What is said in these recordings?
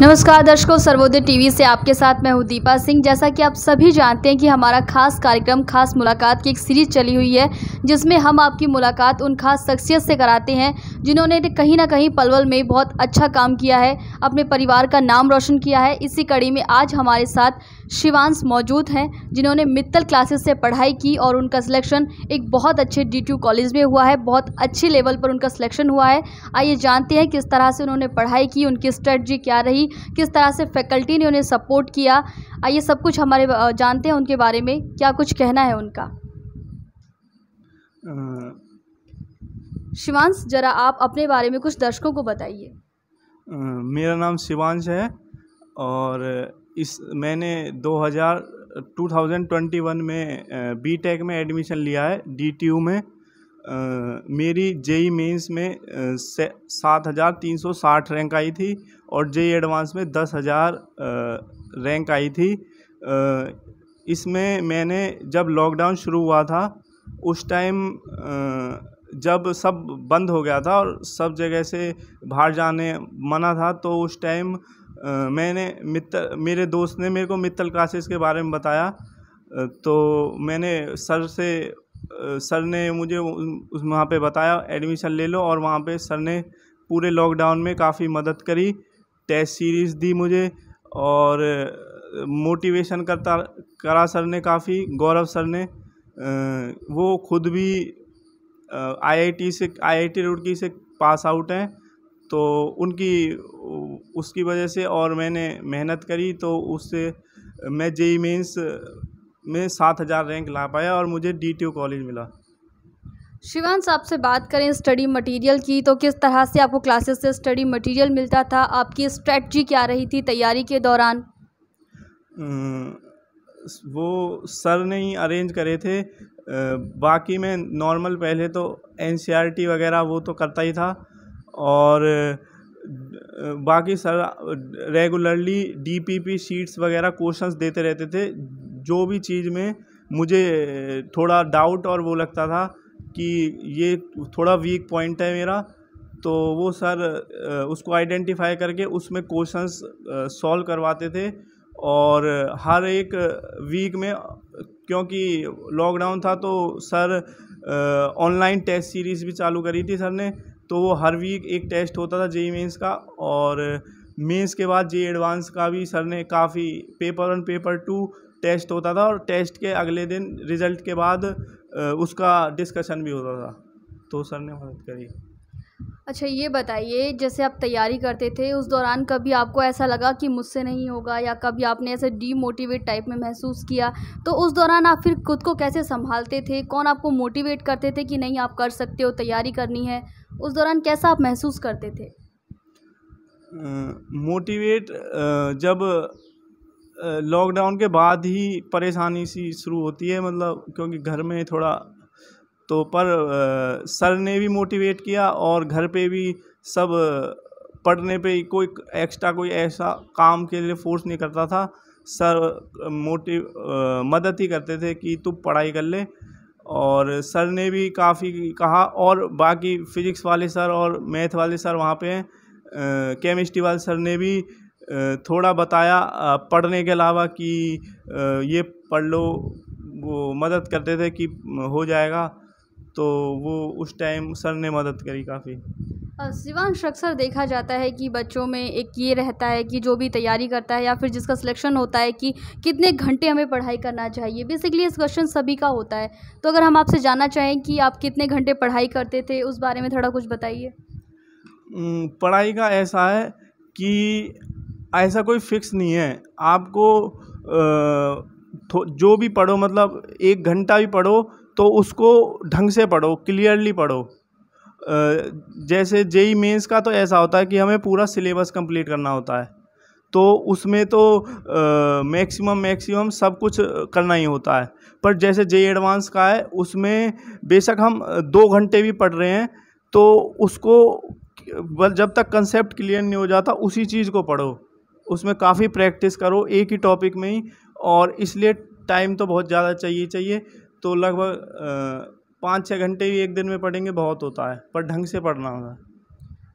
नमस्कार, दर्शकों, सर्वोदय टीवी से आपके साथ मैं हूँ दीपा सिंह। जैसा कि आप सभी जानते हैं कि हमारा खास कार्यक्रम, खास मुलाकात की एक सीरीज़ चली हुई है, जिसमें हम आपकी मुलाकात उन खास शख्सियत से कराते हैं, जिन्होंने कहीं ना कहीं पलवल में बहुत अच्छा काम किया है, अपने परिवार का नाम रोशन किया है। इसी कड़ी में आज हमारे साथ शिवांश मौजूद हैं, जिन्होंने मित्तल क्लासेस से पढ़ाई की और उनका सिलेक्शन एक बहुत अच्छे डी कॉलेज में हुआ है, बहुत अच्छे लेवल पर उनका सिलेक्शन हुआ है। आइए जानते हैं किस तरह से उन्होंने पढ़ाई की, उनकी स्ट्रेटजी क्या रही किस तरह से फैकल्टी ने उन्हें सपोर्ट किया। आइए सब कुछ हमारे जानते हैं उनके बारे में। क्या कुछ कहना है उनका? शिवांश ज़रा आप अपने बारे में कुछ दर्शकों को बताइए। मेरा नाम शिवांश है और इस मैंने 2000 2021 में बीटेक में एडमिशन लिया है डीटीयू में। मेरी जेई मेंस में सात हज़ार तीन सौ साठ रैंक आई थी और जेई एडवांस में दस हज़ार रैंक आई थी। इसमें मैंने जब लॉकडाउन शुरू हुआ था, उस टाइम जब सब बंद हो गया था और सब जगह से बाहर जाने मना था तो उस टाइम मैंने मित्तल, मेरे दोस्त ने मेरे को मित्तल क्लासेस के बारे में बताया। तो मैंने सर से सर ने मुझे उस, वहाँ पे बताया, एडमिशन ले लो और वहाँ पे सर ने पूरे लॉकडाउन में काफ़ी मदद करी टेस्ट सीरीज़ दी मुझे और मोटिवेशन करता, करा सर ने काफ़ी, गौरव सर ने वो खुद भी आईआईटी से आईआईटी रुड़की से पास आउट हैं तो उनकी, उसकी वजह से और मैंने मेहनत करी तो उससे, मैं जेई मीन्स में सात हज़ार रैंक ला पाया और मुझे डी कॉलेज मिला। शिवांश आपसे बात करें स्टडी मटेरियल की तो किस तरह से आपको क्लासेस से स्टडी मटेरियल मिलता था? आपकी स्ट्रेटजी क्या रही थी तैयारी के दौरान? वो सर ने ही अरेंज करे थे। बाकी मैं नॉर्मल पहले तो एन वगैरह वो तो करता ही था। और बाकी सर रेगुलरली डीपीपी शीट्स वगैरह क्वेश्चंस देते रहते थे। जो भी चीज़ में मुझे थोड़ा डाउट और वो लगता था कि ये थोड़ा वीक पॉइंट है मेरा तो वो सर उसको आइडेंटिफाई करके उसमें क्वेश्चंस सॉल्व करवाते थे और हर एक वीक में, क्योंकि लॉकडाउन था तो सर ऑनलाइन टेस्ट सीरीज़ भी चालू करी थी सर ने तो वो हर वीक एक टेस्ट होता था जेई मेंस का और मेंस के बाद जेई एडवांस का भी सर ने काफ़ी paper one paper two test होता था और टेस्ट के अगले दिन रिज़ल्ट के बाद उसका डिस्कशन भी होता था। तो सर ने मदद करी। अच्छा ये बताइए जैसे आप तैयारी करते थे उस दौरान कभी आपको ऐसा लगा कि मुझसे नहीं होगा या कभी आपने ऐसे डीमोटिवेट टाइप में महसूस किया? तो उस दौरान आप फिर खुद को कैसे संभालते थे? कौन आपको मोटिवेट करते थे कि नहीं आप कर सकते हो तैयारी करनी है? उस दौरान कैसा आप महसूस करते थे? मोटिवेट जब लॉकडाउन के बाद ही परेशानी सी शुरू होती है मतलब क्योंकि घर में थोड़ा तो पर सर ने भी मोटिवेट किया और घर पे भी सब पढ़ने पे कोई एक्स्ट्रा कोई ऐसा काम के लिए फोर्स नहीं करता था। सर मोटिव मदद ही करते थे कि तू पढ़ाई कर ले। और सर ने भी काफ़ी कहा और बाकी फ़िज़िक्स वाले सर और मैथ वाले सर वहाँ पे हैं। केमिस्ट्री वाले सर ने भी थोड़ा बताया पढ़ने के अलावा कि ये पढ़ लो वो मदद करते थे कि हो जाएगा तो वो उस टाइम सर ने मदद करी काफ़ी। शिवांश अक्सर देखा जाता है कि बच्चों में एक ये रहता है कि जो भी तैयारी करता है या फिर जिसका सिलेक्शन होता है कि कितने घंटे हमें पढ़ाई करना चाहिए। बेसिकली इस क्वेश्चन सभी का होता है। तो अगर हम आपसे जानना चाहें कि आप कितने घंटे पढ़ाई करते थे उस बारे में थोड़ा कुछ बताइए। पढ़ाई का ऐसा है कि ऐसा कोई फिक्स नहीं है। आपको जो भी पढ़ो मतलब एक घंटा भी पढ़ो तो उसको ढंग से पढ़ो, क्लियरली पढ़ो। जैसे जेई मेंस का तो ऐसा होता है कि हमें पूरा सिलेबस कंप्लीट करना होता है। तो उसमें तो मैक्सिमम मैक्सिमम सब कुछ करना ही होता है। पर जैसे जेई एडवांस का है, उसमें बेशक हम दो घंटे भी पढ़ रहे हैं तो उसको जब तक कंसेप्ट क्लियर नहीं हो जाता, उसी चीज़ को पढ़ो। उसमें काफ़ी प्रैक्टिस करो एक ही टॉपिक में ही और इसलिए टाइम तो बहुत ज़्यादा चाहिए चाहिए। तो लगभग पाँच छः घंटे भी एक दिन में पढ़ेंगे बहुत होता है पर ढंग से पढ़ना होगा।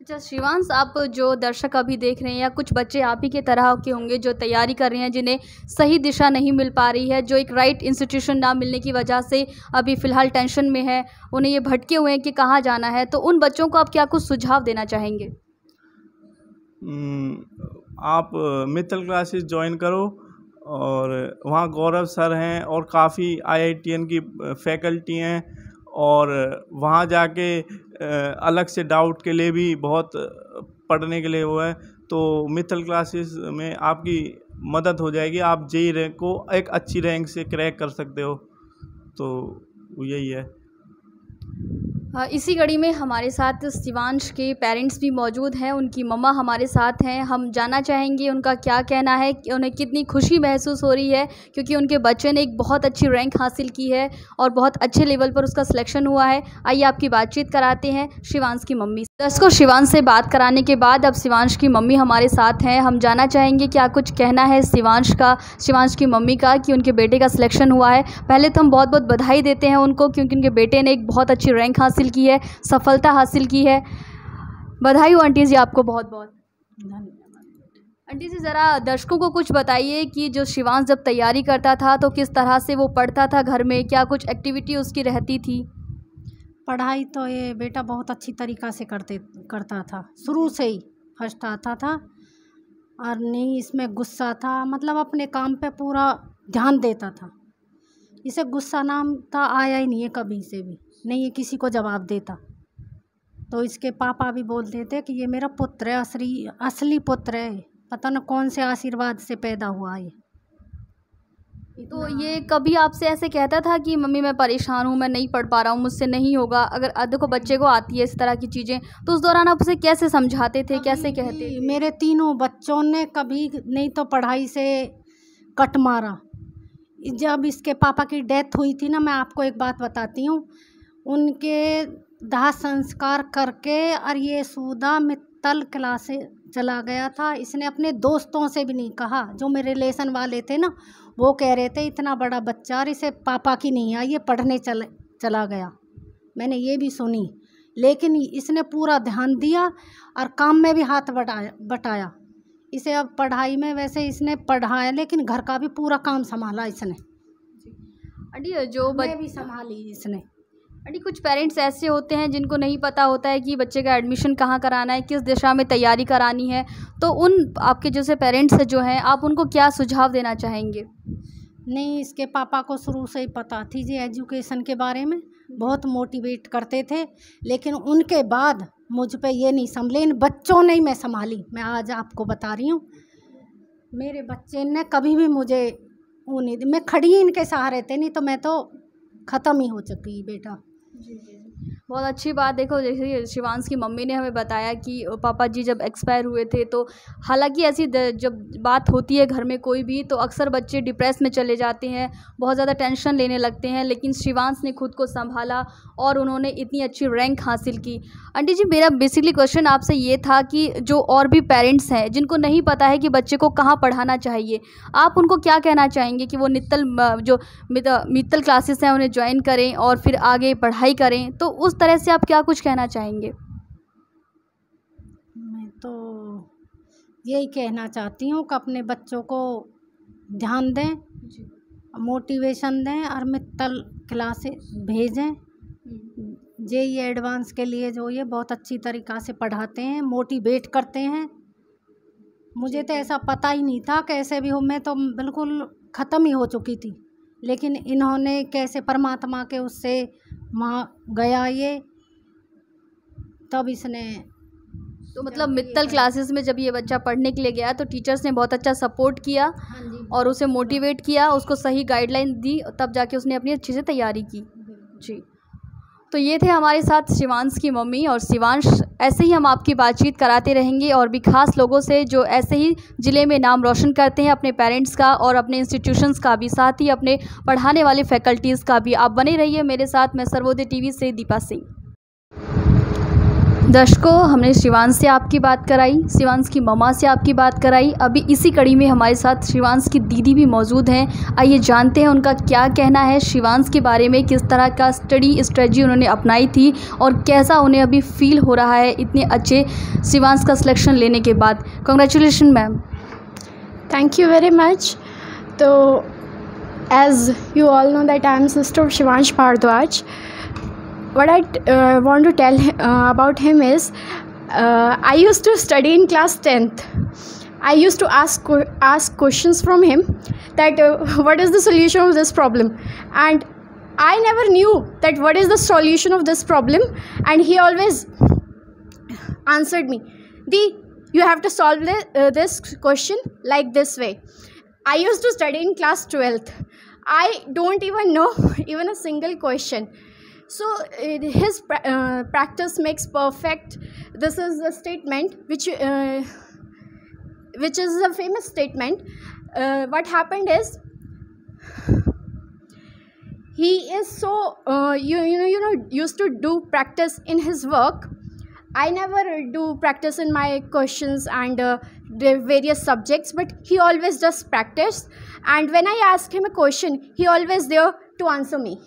अच्छा शिवांश आप जो दर्शक अभी देख रहे हैं या कुछ बच्चे आप ही के तरह के होंगे जो तैयारी कर रहे हैं जिन्हें सही दिशा नहीं मिल पा रही है जो एक राइट इंस्टीट्यूशन ना मिलने की वजह से अभी फ़िलहाल टेंशन में है उन्हें ये भटके हुए हैं कि कहाँ जाना है तो उन बच्चों को आप क्या कुछ सुझाव देना चाहेंगे? आप मित्तल क्लासेस ज्वाइन करो और वहाँ गौरव सर हैं और काफ़ी आईआईटीएन की फैकल्टी हैं और वहाँ जाके अलग से डाउट के लिए भी बहुत पढ़ने के लिए वो है। तो मित्तल क्लासेस में आपकी मदद हो जाएगी। आप जेई रैंक को एक अच्छी रैंक से क्रैक कर सकते हो। तो यही है। इसी कड़ी में हमारे साथ शिवांश के पेरेंट्स भी मौजूद हैं, उनकी मम्मा हमारे साथ हैं। हम जानना चाहेंगे उनका क्या कहना है, कि उन्हें कितनी खुशी महसूस हो रही है, क्योंकि उनके बच्चे ने एक बहुत अच्छी रैंक हासिल की है और बहुत अच्छे लेवल पर उसका सिलेक्शन हुआ है। आइए आपकी बातचीत कराते हैं शिवांश की मम्मी दर्शकों, शिवांश से बात कराने के बाद अब शिवांश की मम्मी हमारे साथ हैं। हम जानना चाहेंगे क्या कुछ कहना है शिवांश का, शिवांश की मम्मी का, कि उनके बेटे का सिलेक्शन हुआ है। पहले तो हम बहुत बहुत बधाई देते हैं उनको, क्योंकि उनके बेटे ने एक बहुत अच्छी रैंक हासिल हासिल की है सफलता हासिल की है। बधाई हो आंटी जी आपको बहुत बहुत। आंटी जी ज़रा दर्शकों को कुछ बताइए कि जो शिवांश जब तैयारी करता था तो किस तरह से वो पढ़ता था घर में? क्या कुछ एक्टिविटी उसकी रहती थी? पढ़ाई तो ये बेटा बहुत अच्छी तरीक़ा से करते करता था। शुरू से ही फ़र्स्ट आता था और नहीं इसमें गुस्सा था मतलब अपने काम पे पूरा ध्यान देता था। इसे गुस्सा नाम था आया ही नहीं है कभी से भी। नहीं ये किसी को जवाब देता। तो इसके पापा भी बोलते थे कि ये मेरा पुत्र है असली असली पुत्र है। पता न कौन से आशीर्वाद से पैदा हुआ है तो ये कभी आपसे ऐसे कहता था कि मम्मी मैं परेशान हूँ मैं नहीं पढ़ पा रहा हूँ मुझसे नहीं होगा। अगर अध को बच्चे को आती है इस तरह की चीज़ें तो उस दौरान आप उसे कैसे समझाते थे कैसे कहते थे? मेरे तीनों बच्चों ने कभी नहीं तो पढ़ाई से कट मारा। जब इसके पापा की डेथ हुई थी ना मैं आपको एक बात बताती हूँ उनके दाह संस्कार करके और ये सूदा मित्तल क्लास से चला गया था। इसने अपने दोस्तों से भी नहीं कहा। जो मेरे रिलेशन वाले थे ना वो कह रहे थे इतना बड़ा बच्चा और इसे पापा की नहीं आई ये पढ़ने चल चला गया। मैंने ये भी सुनी। लेकिन इसने पूरा ध्यान दिया और काम में भी हाथ बटाया बटाया। इसे अब पढ़ाई में वैसे इसने पढ़ाया लेकिन घर का भी पूरा काम संभाला इसने। अड़ी जो बच्चे भी संभाली इसने। अड़ी कुछ पेरेंट्स ऐसे होते हैं जिनको नहीं पता होता है कि बच्चे का एडमिशन कहाँ कराना है, किस दिशा में तैयारी करानी है। तो उन आपके जैसे पेरेंट्स जो हैं, आप उनको क्या सुझाव देना चाहेंगे? नहीं, इसके पापा को शुरू से ही पता थी जी एजुकेशन के बारे में। बहुत मोटिवेट करते थे, लेकिन उनके बाद मुझ पे ये नहीं संभले। इन बच्चों ने ही मैं संभाली। मैं आज आपको बता रही हूँ। मेरे बच्चे ने कभी भी मुझे वो नहीं मैं खड़ी इनके सहारे थे, नहीं तो मैं तो ख़त्म ही हो चुकी बेटा। जी जी बहुत अच्छी बात। देखो, जैसे शिवांश की मम्मी ने हमें बताया कि पापा जी जब एक्सपायर हुए थे तो हालाँकि ऐसी जब बात होती है घर में कोई भी तो अक्सर बच्चे डिप्रेस में चले जाते हैं, बहुत ज़्यादा टेंशन लेने लगते हैं, लेकिन शिवांश ने खुद को संभाला और उन्होंने इतनी अच्छी रैंक हासिल की। आंटी जी, मेरा बेसिकली क्वेश्चन आपसे ये था कि जो और भी पेरेंट्स हैं, जिनको नहीं पता है कि बच्चे को कहाँ पढ़ाना चाहिए, आप उनको क्या कहना चाहेंगे कि वो नित्तल जो मित्तल क्लासेस हैं, उन्हें ज्वाइन करें और फिर आगे पढ़ाई करें? तो उस तरह से आप क्या कुछ कहना चाहेंगे? मैं तो यही कहना चाहती हूँ कि अपने बच्चों को ध्यान दें मोटिवेशन दें और मित्तल क्लासेस भेजें। जे ई एडवांस के लिए जो ये बहुत अच्छी तरीक़ा से पढ़ाते हैं मोटिवेट करते हैं। मुझे तो ऐसा पता ही नहीं था कैसे भी हो मैं तो बिल्कुल ख़त्म ही हो चुकी थी। लेकिन इन्होंने कैसे परमात्मा के उससे वहाँ गया ये तब इसने तो मतलब मित्तल क्लासेस में जब ये बच्चा पढ़ने के लिए गया तो टीचर्स ने बहुत अच्छा सपोर्ट किया हाँ और उसे मोटिवेट किया उसको सही गाइडलाइन दी तब जाके उसने अपनी अच्छी से तैयारी की। जी। तो ये थे हमारे साथ शिवांश की मम्मी और शिवांश, ऐसे ही हम आपकी बातचीत कराते रहेंगे और भी खास लोगों से जो ऐसे ही ज़िले में नाम रोशन करते हैं अपने पेरेंट्स का और अपने इंस्टीट्यूशंस का भी, साथ ही अपने पढ़ाने वाले फैकल्टीज़ का भी। आप बने रहिए मेरे साथ, मैं सर्वोदय टीवी से दीपा सिंह। दर्शकों, हमने शिवांश से आपकी बात कराई, शिवांश की ममा से आपकी बात कराई। अभी इसी कड़ी में हमारे साथ शिवांश की दीदी भी मौजूद हैं। आइए जानते हैं उनका क्या कहना है, शिवांश के बारे में किस तरह का स्टडी स्ट्रेटजी उन्होंने अपनाई थी और कैसा उन्हें अभी फील हो रहा है इतने अच्छे शिवांश का सिलेक्शन लेने के बाद। Congratulation ma'am thank you very much तो as you all know that I am sister Shivansh Bhardwaj what I uh, want to tell uh, about him is uh, I used to study in class 10th. I used to ask ask questions from him that uh, what is the solution of this problem? And I never knew that what is the solution of this problem and he always answered me the you have to solve this, uh, this question like this way. I used to study in class 12th I don't even know even a single question so his pra uh, practice makes perfect. This is a statement which uh, which is a famous statement. Uh, what happened is he is so uh, you, you know you know used to do practice in his work. I never do practice in my questions and uh, the various subjects but he always does practice. And when i ask him a question he always there to answer me